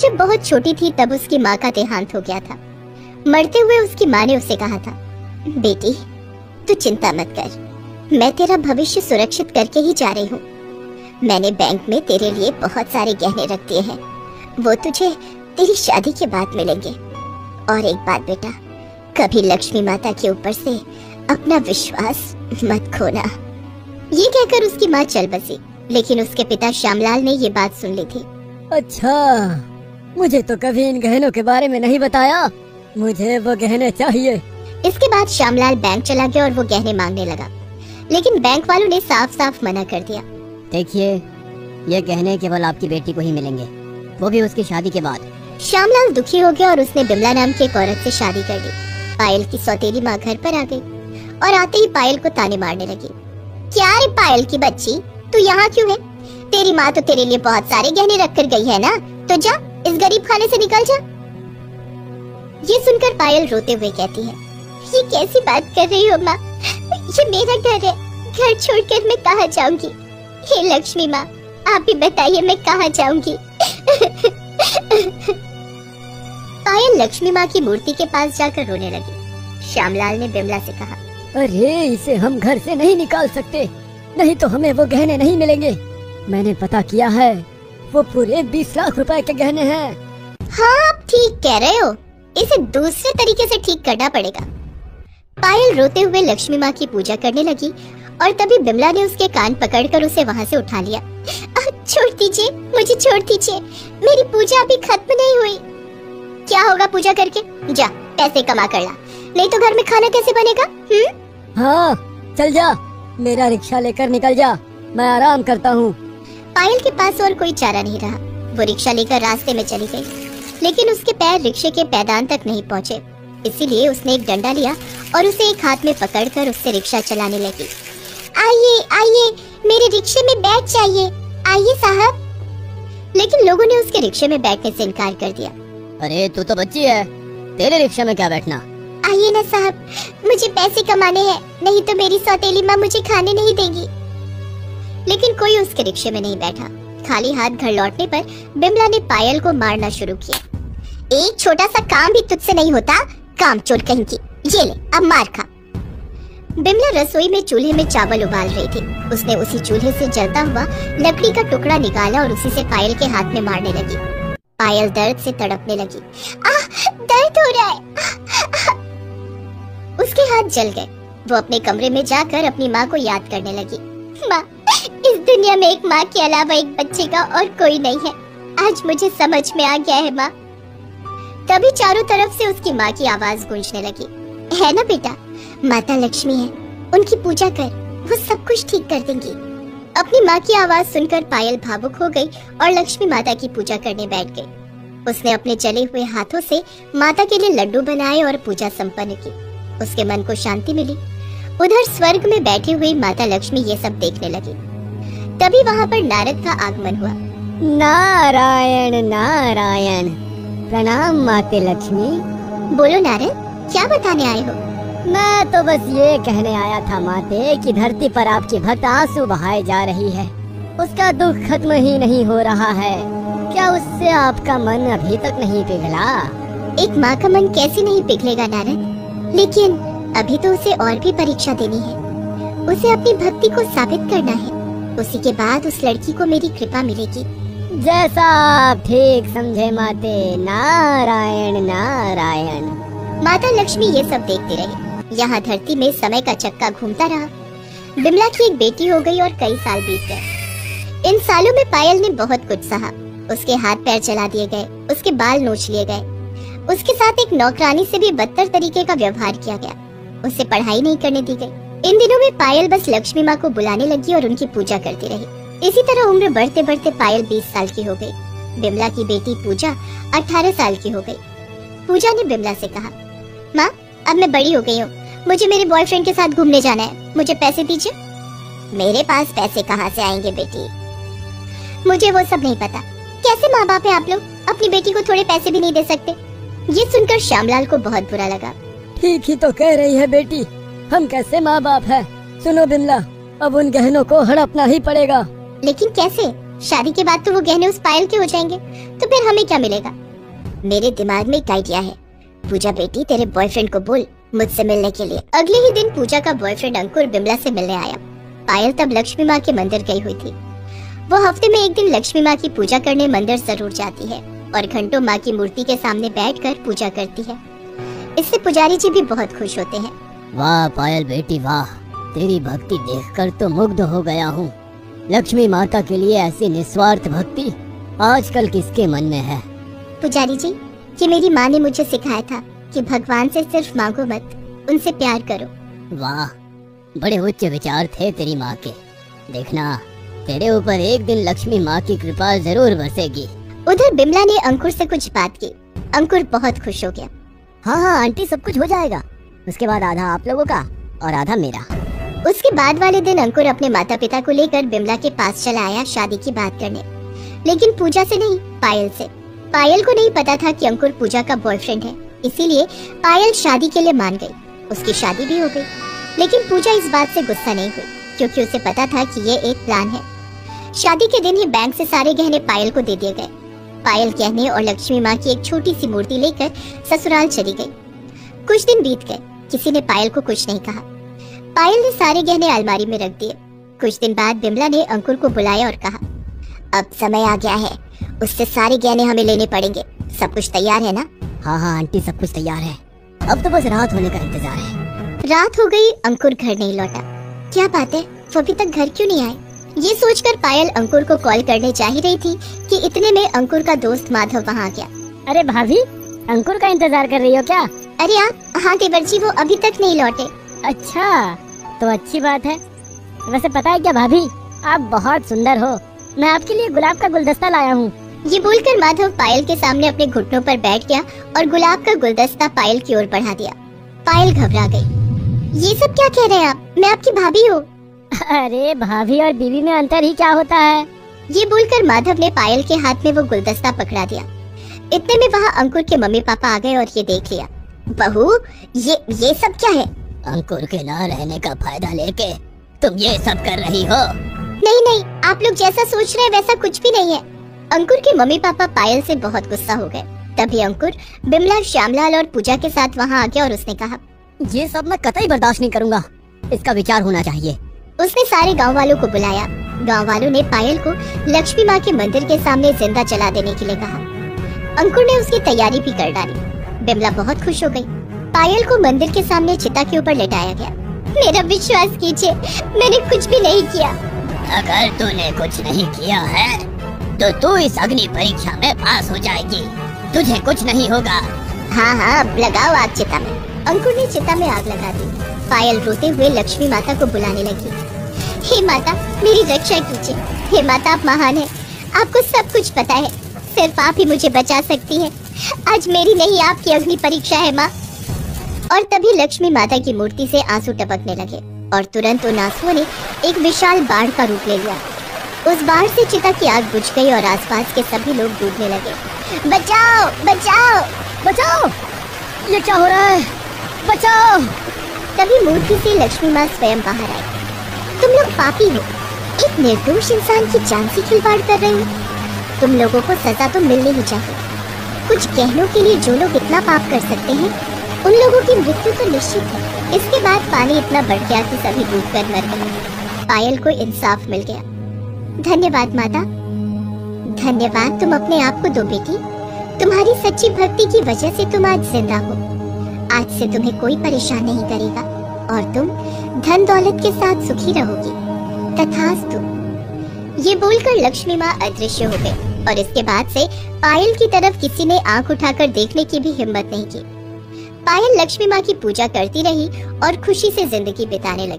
जब बहुत छोटी थी तब उसकी माँ का देहांत हो गया था। मरते हुए उसकी माँ ने उसे कहा था, बेटी, तू चिंता मत कर। मैं तेरा भविष्य सुरक्षित करके ही जा रही हूँ। मैंने बैंक में तेरे लिए बहुत सारे गहने रख दिए हैं। वो तुझे तेरी शादी के बाद मिलेंगे। और एक बात बेटा, कभी लक्ष्मी माता के ऊपर से अपना विश्वास मत खोना। ये कहकर उसकी माँ चल बसी, लेकिन उसके पिता श्यामलाल ने ये बात सुन ली थी। अच्छा। मुझे तो कभी इन गहनों के बारे में नहीं बताया। मुझे वो गहने चाहिए। इसके बाद श्यामलाल बैंक चला गया और वो गहने मांगने लगा। लेकिन बैंक वालों ने साफ़ साफ़ मना कर दिया। देखिए ये गहने केवल आपकी बेटी को ही मिलेंगे। वो भी उसकी शादी के बाद। श्यामलाल दुखी हो गया और उसने बिमला नाम की एक औरत से शादी कर ली। पायल की सौतेली माँ घर पर आ गई और आते ही पायल को ताने मारने लगी। क्या रे पायल की बच्ची? तू यहाँ क्यों है? तेरी माँ तो तेरे लिए बहुत सारे गहने रख कर गई है ना? तो जा। इस गरीब खाने से निकल जा। ये सुनकर पायल रोते हुए कहती है, ये कैसी बात कर रही हो माँ? ये मेरा घर है। घर छोड़कर मैं कहाँ जाऊँगी? हे लक्ष्मी माँ, आप ही बताइए मैं कहाँ जाऊँगी? पायल लक्ष्मी माँ की मूर्ति के पास जाकर रोने लगी। श्यामलाल ने बिमला से कहा, अरे, इसे हम घर से नहीं निकाल सकते। नहीं तो हमें वो गहने नहीं मिलेंगे। मैंने पता किया है वो पूरे बीस लाख रुपए के गहने हैं। हाँ आप ठीक कह रहे हो। इसे दूसरे तरीके से ठीक करना पड़ेगा। पायल रोते हुए लक्ष्मी माँ की पूजा करने लगी और तभी बिमला ने उसके कान पकड़कर उसे वहाँ से उठा लिया। छोड़ दीजिए मुझे छोड़ दीजिए। मेरी पूजा अभी खत्म नहीं हुई। क्या होगा पूजा करके? जा पैसे कमा कर ला। नहीं तो घर में खाना कैसे बनेगा हम्म? हाँ चल जा। मेरा रिक्शा लेकर निकल जा। मैं आराम करता हूँ। पायल के पास और कोई चारा नहीं रहा। वो रिक्शा लेकर रास्ते में चली गई। लेकिन उसके पैर रिक्शे के पैदान तक नहीं पहुँचे। इसीलिए उसने एक डंडा लिया और उसे एक हाथ में पकड़कर उससे रिक्शा चलाने लगी। आइए आइए मेरे रिक्शे में बैठ जाइए। आइए साहब। लेकिन लोगों ने उसके रिक्शे में बैठने से इनकार कर दिया। अरे तू तो बच्ची है। तेरे रिक्शे में क्या बैठना? आइए ना साहब मुझे पैसे कमाने हैं नहीं तो मेरी सौतेली माँ मुझे खाने नहीं देगी। लेकिन कोई उसके रिक्शे में नहीं बैठा। खाली हाथ घर लौटने पर बिमला ने पायल को मारना शुरू किया। एक छोटा सा काम भी तुझसे नहीं होता, काम चोट कहीं की। ये ले, अब मार खा। बिमला रसोई में चूल्हे में चावल उबाल रही थी। उसने उसी चूल्हे से जलता हुआ लकड़ी का टुकड़ा निकाला और उसी से पायल के हाथ में मारने लगी। पायल दर्द से तड़पने लगी। आह, दर्द हो रहा है। उसके हाथ जल गए। वो अपने कमरे में जाकर अपनी माँ को याद करने लगी। माँ इस दुनिया में एक माँ के अलावा एक बच्चे का और कोई नहीं है। आज मुझे समझ में आ गया है, माँ। तभी चारों तरफ़ से उसकी माँ की आवाज़ गूंजने लगी। है ना बेटा? माता लक्ष्मी है। उनकी पूजा कर, वो सब कुछ ठीक कर देंगी। अपनी माँ की आवाज़ सुनकर पायल भावुक हो गई और लक्ष्मी माता की पूजा करने बैठ गई। उसने अपने जले हुए हाथों से माता के लिए लड्डू बनाए और पूजा संपन्न की। उसके मन को शांति मिली। उधर स्वर्ग में बैठी हुई माता लक्ष्मी ये सब देखने लगी। तभी वहाँ पर नारद का आगमन हुआ। नारायण नारायण। प्रणाम माते लक्ष्मी। बोलो नारद क्या बताने आए हो? मैं तो बस ये कहने आया था माते कि धरती पर आपकी भक्त आँसू बहाए जा रही है। उसका दुख खत्म ही नहीं हो रहा है। क्या उससे आपका मन अभी तक नहीं पिघला? एक माँ का मन कैसे नहीं पिघलेगा नारद? लेकिन अभी तो उसे और भी परीक्षा देनी है। उसे अपनी भक्ति को साबित करना है। उसी के बाद उस लड़की को मेरी कृपा मिलेगी। जैसा आप ठीक समझे माते नारायण नारायण। माता लक्ष्मी ये सब देखती रही। यहाँ धरती में समय का चक्का घूमता रहा। बिमला की एक बेटी हो गई और कई साल बीत गए। इन सालों में पायल ने बहुत कुछ सहा। उसके हाथ पैर चला दिए गए उसके बाल नोच लिए गए। उसके साथ एक नौकरानी से भी बदतर तरीके का व्यवहार किया गया। उसे पढ़ाई नहीं करने दी गई। इन दिनों में पायल बस लक्ष्मी माँ को बुलाने लगी और उनकी पूजा करती रही। इसी तरह उम्र बढ़ते बढ़ते पायल बीस साल की हो गई। बिमला की बेटी पूजा अठारह साल की हो गई। पूजा ने बिमला से कहा, माँ, अब मैं बड़ी हो गई हूँ। मुझे मेरे बॉयफ्रेंड के साथ घूमने जाना है। मुझे पैसे दीजिए। मेरे पास पैसे कहाँ से आएँगे बेटी? मुझे वो सब नहीं पता। कैसे माँ बाप है आप लोग? अपनी बेटी को थोड़े पैसे भी नहीं दे सकते? ये सुनकर श्यामलाल को बहुत बुरा लगा। ठीक ही तो कह रही है बेटी। हम कैसे माँ बाप है? सुनो बिमला, अब उन गहनों को हड़पना ही पड़ेगा। लेकिन कैसे? शादी के बाद तो वो गहने उस पायल के हो जाएँगे तो फिर हमें क्या मिलेगा? मेरे दिमाग में एक आइडिया है। पूजा बेटी, तेरे बॉयफ्रेंड को बोल, मुझसे मिलने के लिए। अगले ही दिन पूजा का बॉयफ्रेंड अंकुर बिमला से मिलने आया। पायल तब लक्ष्मी माँ के मंदिर गई हुई थी। वो हफ़्ते में एक दिन लक्ष्मी माँ की पूजा करने मंदिर ज़रूर जाती है और घंटों माँ की मूर्ति के सामने बैठकर पूजा करती है। इससे पुजारी जी भी बहुत खुश होते हैं। वाह पायल बेटी वाह। तेरी भक्ति देखकर तो मुग्ध हो गया हूँ। लक्ष्मी माता के लिए ऐसी निस्वार्थ भक्ति आजकल किसके मन में है? पुजारी जी ये मेरी माँ ने मुझे सिखाया था कि भगवान से सिर्फ़ मांगो मत उनसे प्यार करो। वाह बड़े उच्च विचार थे तेरी माँ के। देखना तेरे ऊपर एक दिन लक्ष्मी माँ की कृपा ज़रूर बरसेगी। उधर बिमला ने अंकुर से कुछ बात की। अंकुर बहुत खुश हो गया। हाँ हाँ आंटी सब कुछ हो जाएगा। उसके बाद आधा आप लोगों का और आधा मेरा। उसके बाद वाले दिन अंकुर अपने माता पिता को लेकर बिमला के पास चला आया शादी की बात करने। लेकिन पूजा से नहीं, पायल से। पायल को नहीं पता था कि अंकुर पूजा का बॉयफ्रेंड है। इसीलिए पायल शादी के लिए मान गई। उसकी शादी भी हो गई। लेकिन पूजा इस बात से गुस्सा नहीं हुई, क्योंकि उसे पता था कि ये एक प्लान है। शादी के दिन ही बैंक से सारे गहने पायल को दे दिए गए। पायल गहने और लक्ष्मी माँ की एक छोटी सी मूर्ति लेकर ससुराल चली गई। कुछ दिन बीत गए। किसी ने पायल को कुछ नहीं कहा। पायल ने सारे गहने अलमारी में रख दिए। कुछ दिन बाद बिमला ने अंकुर को बुलाया और कहा अब समय आ गया है। उससे सारे गहने हमें लेने पड़ेंगे। सब कुछ तैयार है ना? हाँ हाँ आंटी सब कुछ तैयार है। अब तो बस रात होने का इंतज़ार है। रात हो गई अंकुर घर नहीं लौटा। क्या बात है? वो अभी तक घर क्यों नहीं आए? ये सोचकर पायल अंकुर को कॉल करने जा ही रही थी कि इतने में अंकुर का दोस्त माधव वहाँ आ गया। अरे भाभी अंकुर का इंतज़ार कर रही हो क्या? अरे आप हाँ देवर जी वो अभी तक नहीं लौटे। अच्छा तो अच्छी बात है। वैसे पता है क्या भाभी आप बहुत सुंदर हो। मैं आपके लिए गुलाब का गुलदस्ता लाया हूँ। ये बोलकर माधव पायल के सामने अपने घुटनों पर बैठ गया और गुलाब का गुलदस्ता पायल की ओर बढ़ा दिया। पायल घबरा गई। ये सब क्या कह रहे हैं आप? मैं आपकी भाभी हूँ। अरे भाभी और बीवी में अंतर ही क्या होता है? ये बोलकर माधव ने पायल के हाथ में वो गुलदस्ता पकड़ा दिया। इतने में वहाँ अंकुर के मम्मी पापा आ गए और ये देख लिया। बहू ये ये सब क्या है? अंकुर के ना रहने का फ़ायदा लेके तुम ये सब कर रही हो। नहीं नहीं आप लोग जैसा सोच रहे हैं वैसा कुछ भी नहीं है। अंकुर के मम्मी पापा पायल से बहुत गुस्सा हो गए। तभी अंकुर बिमला श्यामलाल और पूजा के साथ वहाँ आ गया और उसने कहा ये सब मैं कतई बर्दाश्त नहीं करूँगा। इसका विचार होना चाहिए। उसने सारे गाँव वालों को बुलाया। गाँव वालों ने पायल को लक्ष्मी माँ के मंदिर के सामने ज़िंदा जला देने के लिए कहा। अंकुर ने उसकी तैयारी भी कर डाली। बिमला बहुत खुश हो गई। पायल को मंदिर के सामने चिता के ऊपर लेटाया गया। मेरा विश्वास कीजिए मैंने कुछ भी नहीं किया। अगर तूने कुछ नहीं किया है तो तू इस अग्नि परीक्षा में पास हो जाएगी। तुझे कुछ नहीं होगा। हाँ हाँ अब लगाओ आग चिता में। अंकुर ने चिता में आग लगा दी। पायल रोते हुए लक्ष्मी माता को बुलाने लगी। हे माता मेरी रक्षा कीजिए। हे माता आप महान है। आपको सब कुछ पता है। सिर्फ़ आप ही मुझे बचा सकती हैं। आज मेरी नहीं, आपकी अग्नि परीक्षा है, माँ। और तभी लक्ष्मी माता की मूर्ति से आँसू टपकने लगे और तुरंत उन आंसुओं ने एक विशाल बाढ़ का रूप ले लिया। उस बाढ़ से चिता की आग बुझ गई और आसपास के सभी लोग डूबने लगे। बचाओ बचाओ बचाओ। ये क्या हो रहा है? बचाओ। तभी मूर्ति से लक्ष्मी माँ स्वयं बाहर आई। तुम लोग पापी हो। एक निर्दोष इंसान की जान से खिलवाड़ कर रहे हो। तुम लोगों को सजा तो मिलनी ही चाहिए। कुछ गहनों के लिए जो लोग इतना पाप कर सकते हैं, उन लोगों की मृत्यु तो निश्चित है। इसके बाद पानी इतना बढ़ गया कि सभी डूब कर मर गए। पायल को इंसाफ मिल गया। धन्यवाद, माता। धन्यवाद, तुम अपने आप को दो बेटी। तुम्हारी सच्ची भक्ति की वजह से तुम आज ज़िंदा हो। आज से तुम्हें कोई परेशान नहीं करेगा, और तुम धन दौलत के साथ सुखी रहोगी। तथास्तु। ये बोलकर लक्ष्मी माँ अदृश्य हो गए और इसके बाद से पायल की तरफ़ किसी ने आँख उठाकर देखने की भी हिम्मत नहीं की। पायल लक्ष्मी माँ की पूजा करती रही और खुशी से ज़िंदगी बिताने लगी।